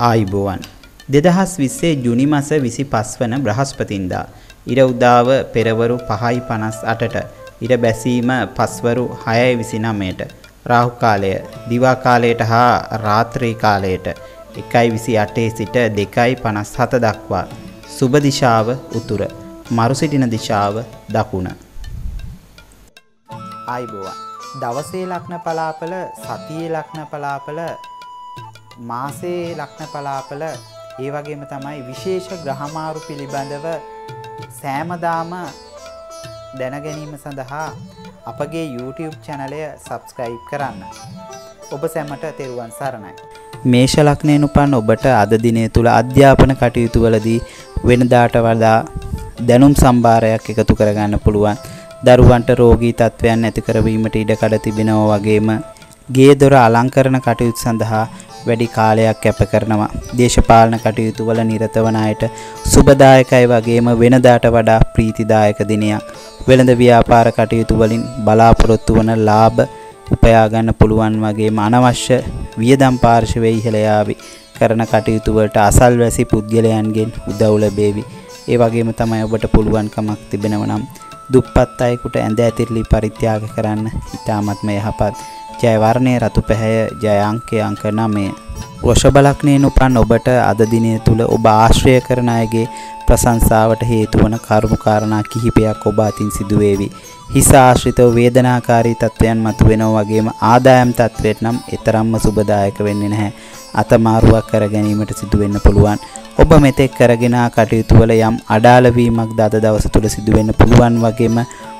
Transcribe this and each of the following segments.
ආයිබෝවන්. දෙදහස් විස්සේ ජුනි මස විසි පස් වන බ්‍රහස්පතින්දා ඉර උදාව පෙරවරු පහයි පනස් අටට ඉර බැසීම පස්වරු හයයි විසිනමයට රාහු කාලය දිවා කාලයට හා රාත්‍රී කාලයට එකයි විසි අටේ සිට දෙකයි පනස් හත දක්වා. සුබ දිශාව උතුර. මරුසිටින දිශාව දකුණ. ආයිබෝවන්. දවසේ ලක්න පලාපල සතියේ ලක්න පලාපල මාසේ ලක්න පලාපල ඒ වගේම තමයි විශේෂ ග්‍රහමාරු පිළිබඳව සෑමදාම දැනගැනීම සඳහා අපගේ YouTube චැනලය සබස්ක්‍රයිබ් කරන්න. ඔබ සැමට තෙරුවන් සරණයි. මේෂ ලක්නයෙන් උපන් ඔබට අද දිනය තුළ අධ්‍යාපන කටයුතුවලදී වෙනදාට වඩා දැනුම් සම්භාරයක් එකතු කරගන්න පුළුවන්. දරුවන්ට රෝගී තත්ත්වයන් ඇති කරවීමට ඉඩකඩ තිබෙනවා වගේම ගේ දොර අලංකරණ කටයුතු සඳහා වැඩි කාලයක් කැප කරනවා. දේශපාලන කටයුතු වල නිරත වන අයට සුබදායකයි වගේම වෙනදාට වඩා ප්‍රීතිදායක දිනයක්. වෙළඳ ව්‍යාපාර කටයුතු වලින් බලාපොරොත්තු වන ලාභ උපයා ගන්න පුළුවන් වගේම අනවශ්‍ය වියදම් පාර්ශවයේ ඉහළ යාවි. කරන කටයුතු වලට අසල්වැසි පුද්ගලයන්ගෙන් උදව් ලැබේවි. ඒ වගේම තමයි ඔබට පුළුවන්කමක් තිබෙනව නම් දුප්පත් අයෙකුට ඇඳ ඇතිරිලි පරිත්‍යාග කරන්න ඉතාමත්ම යහපත්. ජය වර්ණයේ රතු පැහැය ජය අංකය අංක 9. වෘෂභ ලග්නයෙන් උපන් ඔබට අද දිනය තුල ඔබ ආශ්‍රය කරන අයගේ ප්‍රශංසාවට හේතු වන කරුණු කාරණා කිහිපයක් ඔබ අතින් සිදු වේවි. හිස ආශ්‍රිතව වේදනාකාරී තත්වයන් මතුවෙනවා වගේම ආදායම් තත්වයට නම් ඊතරම්ම සුබදායක වෙන්නේ නැහැ. අතමාරුවක් කර ගැනීමට සිදු වෙන්න පුළුවන්. ඔබ මෙතෙක් කරගෙන කටයුතු වල යම් අඩාල වීමක් දද දවස තුල සිදු වෙන්න පුළුවන් වගේම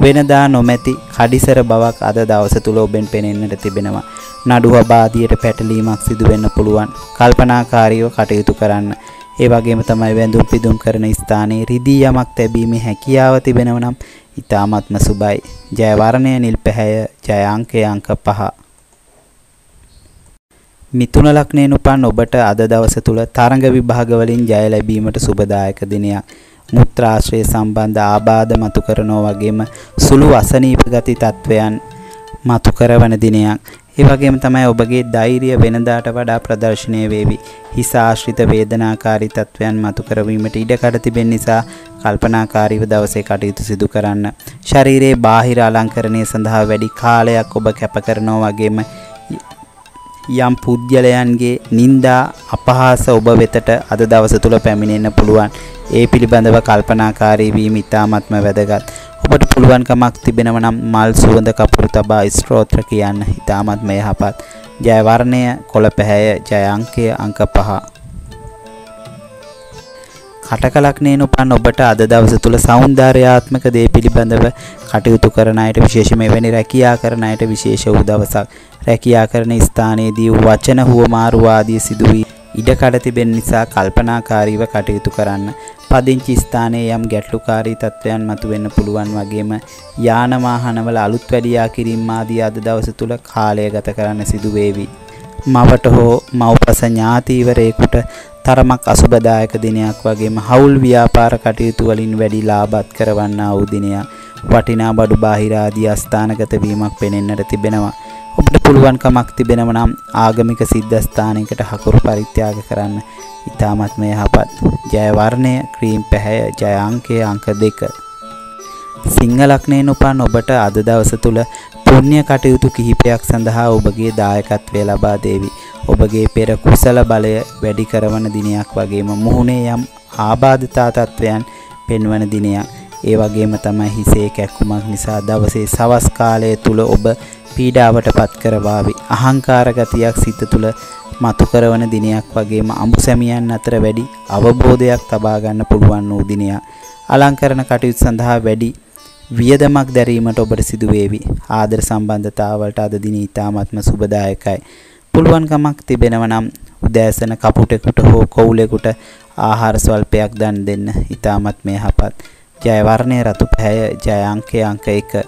වෙනදා නොමැති කඩිසර බවක් අද දවස තුල ඔබෙන් පෙනෙන්නට තිබෙනවා. නඩුව බාදියට පැටලීමක් සිදු වෙන්න පුළුවන්. කල්පනාකාරීව කටයුතු කරන්න. ඒ වගේම තමයි වැඳුම් පිදුම් කරන ස්ථානයේ රිදී යමක් තැබීමේ හැකියාව තිබෙනව නම් ඊ타මත්ම සුබයි. ජය වර්ණය නිල් පැහැය ජය අංකය අංක 5. මිතුන ලග්නයෙන් උපන් ඔබට අද දවස තුල තරඟ විභාග වලින් ජය ලැබීමට සුබදායක දිනයක්. මුත්‍රාශ්‍රය සම්බන්ධ ආබාධ මතු කරනවා වගේම සුළු අසනීප ගති තත්වයන් මතු කරවන දිනයක්. ඒ වගේම තමයි ඔබගේ ධෛර්යය වෙනදාට වඩා ප්‍රදර්ශනය වේවි. හිස ආශ්‍රිත වේදනාකාරී තත්වයන් මතු කරවීමට ඉඩකඩ තිබෙන නිසා කල්පනාකාරීව දවසේ කටයුතු සිදු කරන්න. ශරීරයේ බාහිර අලංකරණය සඳහා වැඩි කාලයක් ඔබ කැප කරනවා වගේම යම් පුද්ගලයන්ගේ නිന്ദා අපහාස ඔබ වෙතට අද දවස තුල පැමිණෙන්න පුළුවන්. ඒ පිළිබඳව කල්පනාකාරී වීම ඉතාමත්ම වැදගත්. ඔබට පුළුවන්කමක් තිබෙනව නම් මල් සුවඳ කපුරු තබා ස්ත්‍රෝත්‍ර කියන්න ඉතාමත්ම යහපත්. ජය වර්ණය කොළ පැහැය ජය අංකය අංක 5. කටකලක්නයෙන් උපන් ඔබට අද දවස තුළ සෞන්ධාරයාත්මක දේ පිළිබඳව කටයුතු කරනයට විශේෂම වැනි රැකයා කරනයට විශේෂ වූ දවසක්. රැකයා කරන ස්ථානයේදී වචන හුවමාරුවාදී සිදුවී ඉඩකඩ තිබෙන නිසා කල්පනාකාරීව කටයුතු කරන්න. පදිංචි ස්ථානයේ යම් ගැටලුකාරී තත්ත්වයන් මතුවෙන්න පුළුවන් වගේම යානවාහනවල අලුත් වැඩියා කිරීම ආදී අද දවස තුළ කාලය ගත කරන්න සිදුවේවි. මවට හෝ මව්පස ඥාතීවරයෙකුට තරමක් අසුබදායක දිනයක් වගේම හවුල් ව්‍යාපාර කටයුතු වලින් වැඩි ලාභත් කරවන්නා වූ දිනයක්. වටිනා බඩු බාහිර ආදී අස්ථානගත වීමක් පෙනෙන්නට තිබෙනවා. ඔබට පුළුවන්කමක් තිබෙනව නම් ආගමික සිද්ධාස්ථානයකට හකුරු පරිත්‍යාග කරන්න ඉතාමත්ම යහපත්. ජය වර්ණය ක්‍රීම් පැහැය ජය අංකය අංක 2. සිංහ ලග්නයෙන් උපන් ඔබට අද දවස තුල පුණ්‍ය කටයුතු කිහිපයක් සඳහා ඔබගේ දායකත්වය ලබා දෙවි. ඔබගේ පෙර කුසල බලය වැඩි කරන දිනයක් වගේම මුහුණේ යම් ආබාධතා තත්වයන් පෙන්වන දිනයක්. ඒ වගේම තමයි හිසේ කැක්කුමක් නිසා දවසේ සවස් කාලය තුල ඔබ පීඩාවට පත් කරවාවි. අහංකාර ගතියක් සිත තුළ මතු කරවන දිනයක් වගේම අඹු සැමියන් අතර වැඩි අවබෝධයක් තබා ගන්න පුළුවන් වූ දිනයක්. අලංකරණ කටයුතු සඳහා වැඩි වියදමක් දැරීමට ඔබට සිදු වේවි. ආදර සම්බන්ධතාවලට අද දින ඉතාමත්ම සුබදායකයි. පුළුවන්කමක් තිබෙනව නම් උදෑසන කපුටෙකුට හෝ කොවුලෙකුට ආහාර ස්වල්පයක් දන් දෙන්න ඉතාමත්ම යහපත්. ජය වර්ණය රතු පැහැය ජය අංකය අංක 1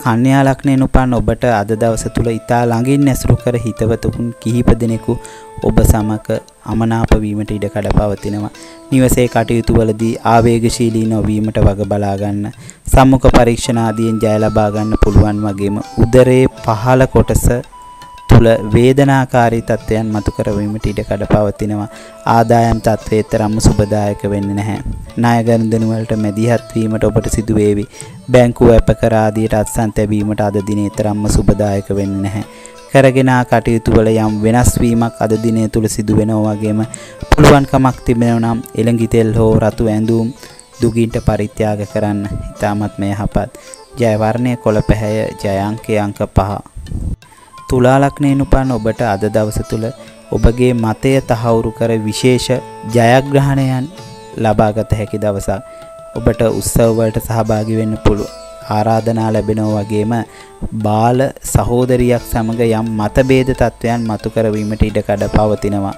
කන්‍යා ලග්නයෙන් උපන් ඔබට අද දවස තුල ඊතා ළඟින් ඇසුරු කර හිතවතුන් කිහිප දෙනෙකු ඔබ සමග අමනාප වීමට ඉඩ කඩ පවතිනවා. නිවසේ කටයුතු වලදී ආවේගශීලී නොවීමට වග බලා ගන්න. සම්මුඛ පරීක්ෂණ ආදියෙන් ජය ලබා ගන්න පුළුවන් වගේම උදරයේ පහළ කොටස තුල වේදනාකාරී තත්ත්වයන් මතු කරවීමට ඉඩ කඩ පවතිනවා. ආදායම් තත්ත්වයේ තරම්ම සුබදායක වෙන්නේ නැහැ. ණය ගනුදෙනු වලට මැදිහත් වීමට ඔබට සිදු වේවි. බැංකුව අපකර ආදියට අත්සන් තැබීමට අද දිනේ තරම්ම සුබදායක වෙන්නේ නැහැ. කරගෙන කටයුතු වල යම් වෙනස් වීමක් අද දිනය තුල සිදු වෙනවා වගේම පුළුවන්කමක් තිබෙනවා නම් එළඟි තෙල් හෝ රතු ඇඳුම් දුගින්ට පරිත්‍යාග කරන්න. ඊටමත් මේ යහපත්. ජය වර්ණයේ කොළ පැහැය ජය අංකයේ අංක 5. තුලා ලග්නයෙන් උපන් ඔබට අද දවස තුල ඔබගේ මතය තහවුරු කර විශේෂ ජයග්‍රහණයන් ලබාගත හැකි දවසක්. ඔබට උත්සව වලට සහභාගී වෙන්න පුළුවන්. ආරාධනා ලැබෙනවා වගේම බාල සහෝදරියක් සමග යම් මතභේද තත්වයන් මතු කරවීමට ඉඩකඩ පවතිනවා.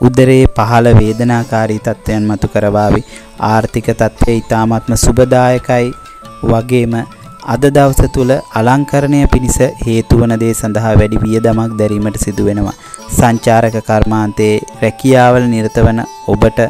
උදරයේ පහළ වේදනාකාරී තත්වයන් මතු කරවාවි. ආර්ථික තත්ත්වය ඊ타ත්ම සුබදායකයි වගේම අද දවස තුල අලංකරණය පිණිස හේතු වන දේ සඳහා වැඩි වියදමක් දැරීමට සිදු වෙනවා. සංචාරක කර්මාන්තයේ රැකියාවල නිරත වන ඔබට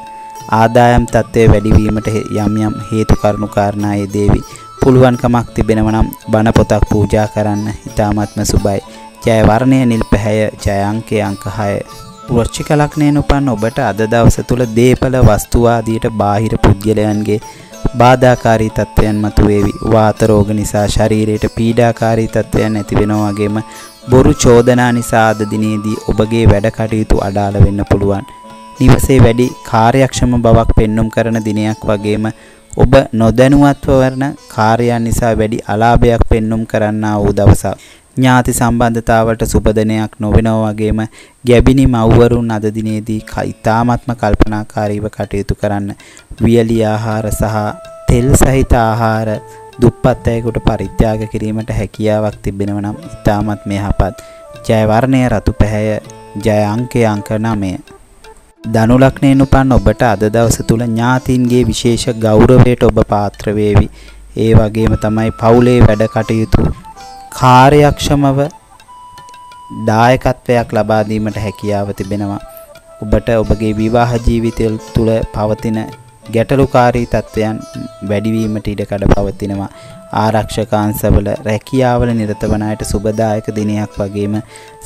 ආදායම් තත්ත්වය වැඩි වීමට යම් යම් හේතු කරුණු කාරණා යෙදේවි. පුළුවන්කමක් තිබෙනව නම් බණ පොතක් පූජා කරන්න ඊ타ත්ම සුබයි. ජය වර්ණය නිල් පැහැය ජය අංකය අංක 6. වෘශ්චික ලග්නයෙන් උපන් ඔබට අද දවස තුල දීපල වස්තු ආදියට බාහිර පුද්ගලයන්ගේ බාධාකාරී තත්ත්වයන් මතුවේවි. වාත රෝග නිසා ශරීරයට පීඩාකාරී තත්ත්වයන් ඇති වෙනවා වගේම බොරු චෝදනා නිසා අද දිනේදී ඔබගේ වැඩ කටයුතු අඩාල වෙන්න පුළුවන්. නිවසේ වැඩි කාර්යක්ෂම බවක් පෙන්눔 කරන දිනයක් වගේම ඔබ නොදැනුවත්ව වරන කාර්යයන් නිසා වැඩි අලාභයක් පෙන්눔 කරන්නා වූ දවසක්. ඥාති සම්බන්ධතාවට සුබදනයක් නොවෙනවා වගේම ගැබිනි මව්වරුන් අද දිනේදී ඉතාමත්ම කල්පනාකාරීව කටයුතු කරන්න. වියලි ආහාර සහ තෙල් සහිත ආහාර දුප්පත් අයෙකුට පරිත්‍යාග කිරීමට හැකියාවක් තිබෙනව නම් ඉතාමත් මෙහපත්. ජය වර්ණය රතු පැහැය. ජය අංකය අංක 9 ධනු ලග්නයෙන් උපන් ඔබට අද දවස තුල ඥාතින්ගේ විශේෂ ගෞරවයට ඔබ පාත්‍ර වේවි. ඒ වගේම තමයි පවුලේ වැඩ කටයුතු කාර්යක්ෂමව දායකත්වයක් ලබා දීමට හැකියාව තිබෙනවා. ඔබට ඔබගේ විවාහ ජීවිතය තුළ පවතින ගැටලුකාරී තත්ත්වයන් වැඩිවීමට ඉඩකඩ පවතිනවා. ආරක්ෂකාංශවල රැකියාවල නිරත වන අයට සුබදායක දිනයක් වගේම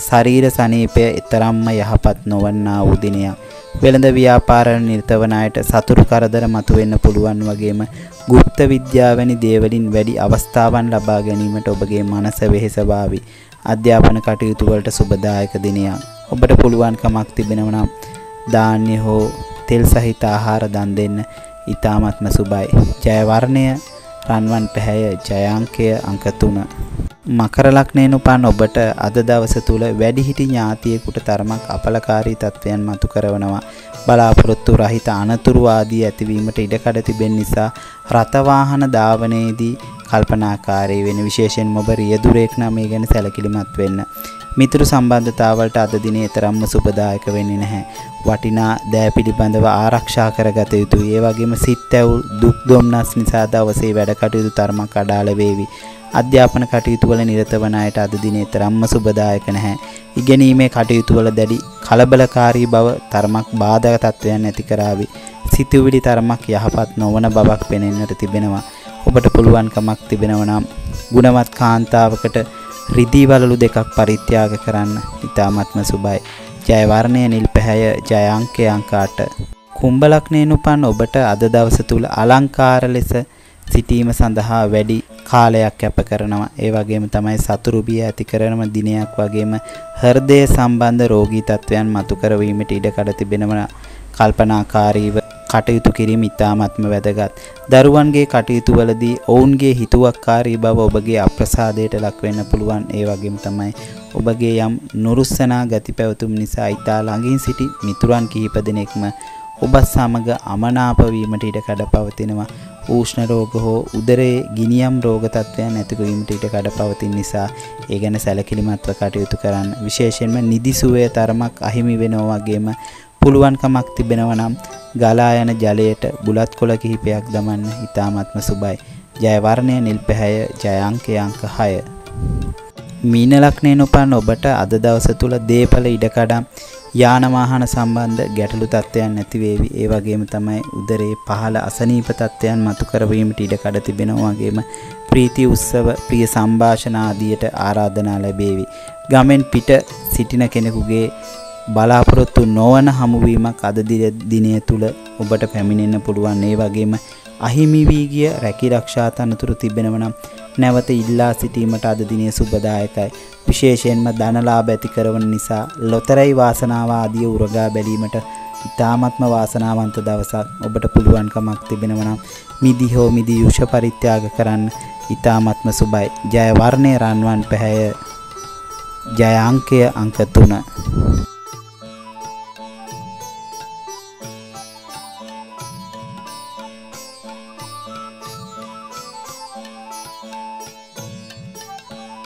ශරීර සනීපය ඊතරම්ම යහපත් නොවන්නා වූ දිනයක්. වෙළඳ ව්‍යාපාර නිරත වන අයට සතුරු කරදර මතුවෙන්න පුළුවන් වගේම গুপ্ত විද්‍යාව වැනි දේවලින් වැඩි අවස්ථාවන් ලබා ගැනීමට ඔබගේ මනස වෙහෙසභාවි. අධ්‍යාපන කටයුතු වලට සුබදායක දිනයක්. ඔබට පුළුවන්කමක් තිබෙනවා නම් ධාන්‍ය හෝ තෙල් සහිත ආහාර දන් දෙන්න. ඊ타මත්ම සුබයි. ජය වර්ණය රන්වන් පැහැය ජය අංකය අංක 3. මකර ලග්නයෙන් උපන් ඔබට අද දවස තුල වැඩිහිටි ඥාතියෙකුට තරමක් අපලකාරී තත්වයන් මතු කරනවා. බලාපොරොත්තු රහිත අනතුරු ආදී ඇතිවීමට ඉඩකඩ තිබෙන නිසා රත වාහන ධාවනයේදී කල්පනාකාරී වෙන විශේෂයෙන්ම ඔබ රියදුරෙක් නම් මේ ගැන සැලකිලිමත් වෙන්න. මිතුරු සම්බන්ධතාවලට අද දිනේ තරම්ම සුබදායක වෙන්නේ නැහැ. වටිනා දෑ පිළිබඳව ආරක්ෂා කරගත යුතුයි. ඒ වගේම සිත් ඇවුල් දුක් දුම්නස් නිසා දවසේ වැඩ කටයුතු තරමක් අඩාල වේවි. අධ්‍යාපන කටයුතු වල නිරත වන අයට අද දිනේ තරම්ම සුබදායක නැහැ. ඉගෙනීමේ කටයුතු වල දැඩි කලබලකාරී බව තරමක් බාධක තත්වයන් ඇති කරાવી. සිතුවිලි තරමක් යහපත් නොවන බවක් පෙනෙන්නට තිබෙනවා. ඔබට පුළුවන්කමක් තිබෙනවා නම් ගුණවත් කාන්තාවකට රිදී වලලු දෙකක් පරිත්‍යාග කරන්න. ඊ타මත්ම සුබයි. ජය වර්ණය නිල් පැහැය ජය අංකය අංක 8. කුම්භ ලග්නයෙන් උපන් ඔබට අද දවස තුල අලංකාර ලෙස සිටීම සඳහා වැඩි කාලයක් කැප කරනවා. ඒ වගේම තමයි සතුරු බිය ඇති කරන දිනයක් වගේම හෘදය සම්බන්ධ රෝගී තත්වයන් මතු කරවීමට ඉඩ කඩ තිබෙනවා. කල්පනාකාරීව කටයුතු කිරීම ඉතාමත්ම වැදගත්. දරුවන්ගේ කටයුතු වලදී ඔවුන්ගේ හිතුවක්කාරී බව ඔබගේ අප්‍රසාදයට ලක් වෙන්න පුළුවන්. ඒ වගේම තමයි ඔබගේ යම් නුරුස්සනා ගති පැවතුම් නිසා ඊතා ළඟින් සිටි මිතුරන් කිහිප දෙනෙක්ම ඔබ සමග අමනාප වීමට ඉඩ කඩ පවතිනවා. ඌෂ්ණ රෝග හෝ උදරයේ ගිනියම් රෝග තත්ත්වයන් ඇතිවීමට ඉඩ කඩ පවතින නිසා ඒ ගැන සැලකිලිමත්ව කටයුතු කරන්න. විශේෂයෙන්ම නිදිසුවේ තරමක් අහිමි වෙනවා වගේම පුළුවන්කමක් තිබෙනවා නම් ගලා යන ජලයට බුලත් කොළ කිහිපයක් දමන්න ඉතාමත්ම සුබයි. ජය වර්ණය නිල් පැහැය ජය අංකය අංක 6. මීන ලග්නයෙන් උපන් ඔබට අද දවස තුල දීපල ඉඩකඩම් යාන වාහන සම්බන්ධ ගැටලු තත්ත්වයන් නැති වේවි. ඒ වගේම තමයි උදරයේ පහළ අසනීප තත්ත්වයන් මතු කරවීමට ඉඩ කඩ තිබෙනවා වගේම ප්‍රීති උත්සව, ප්‍රිය සංഭാෂණ ආදියට ආරාධනා ලැබේවි. ගමෙන් පිට සිටින කෙනෙකුගේ බලාපොරොත්තු නොවන හමුවීමක් අද දිනය තුල ඔබට පැමිණෙන්න පුළුවන්. ඒ වගේම අහිමි වී ගිය රැකිරක්ෂා තනතුරු තිබෙනව නම් නැවත ඉල්ලා සිටීමට අද දිනේ සුබදායකයි. විශේෂයෙන්ම ධනලාභ ඇති කරවන නිසා ලොතරැයි වාසනාව ආදී උරගා බැලීමට ඉතාමත්ම වාසනාවන්ත දවසක් ඔබට පුළුවන්කමක් තිබෙනවා නම් මිදි හෝ මිදි යුෂ පරිත්‍යාග කරන්න ඉතාමත්ම සුබයි. ජය වර්ණය රන්වන් පැහැය ජය අංකය අංක 3